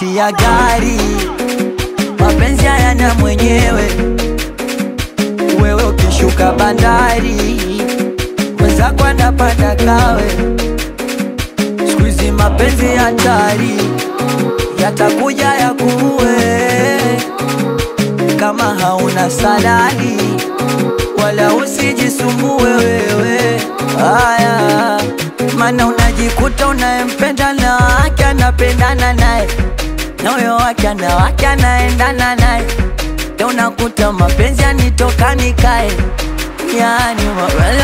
tiketi ya gari, mapenzi hayana mwenyewe. Wewe ukishuka bandari, mwenzako anapanda kawe. Siku hizi mapenzi hatari, yatakuja yakuue kama hauna salari, wala usijisumbue wewe. Haya, mana unajikuta unayempenda na ake anapendana naye na huyo wake anawake anaendana naye, ndio unakuta mapenzi yanitoka nikae, yani mapenzi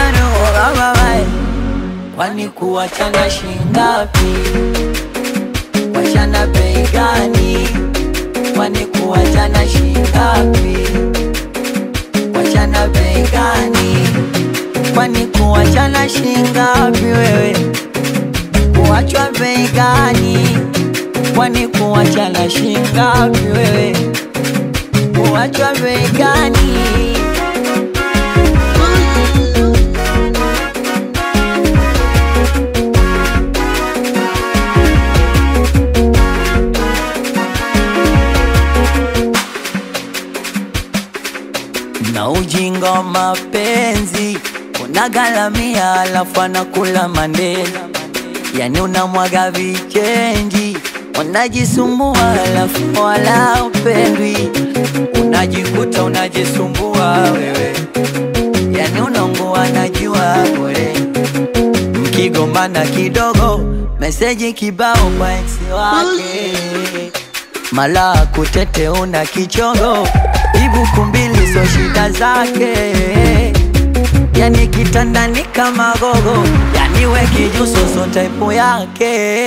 Kwani kuwachana shingapi? Wachana bei gani? Kwani kuwachana shingapi? Wachana bei gani? Kwani kuwachana shingapi wewe? Kuwachwa bei gani? Kwani kuwacha na shingapi wewe? Kuwachwa bei na ujinga wa mapenzi unagalamia, alafu anakula mandela, yani unamwaga vichenji, unajisumbua alafu wala upendwi, unajikuta unajisumbua wewe, yani unaungua najua bure, mkigombana kidogo, meseji kibao kwa ex wake. Mala kutete una kichogo, ibuku mbili so shida zake. Yani kitandani kama gogo. Yani we kijuso so type yake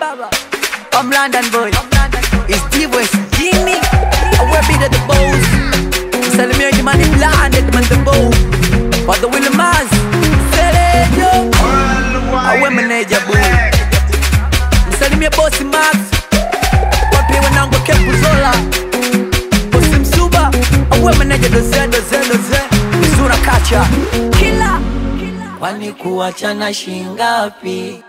I'm London boy. It's D-West Jimmy. I wear beat at the bows. Salimia Jimani blinded man the bow. But the Willie Maz. Selejo. wear manager boy. Msalimia bossy Max. Wapi wanangu Kepuzola. Bosi Msuba. Awe meneja doze doze doze. Mizura kacha. Wani Kwani kuwachana shingapi?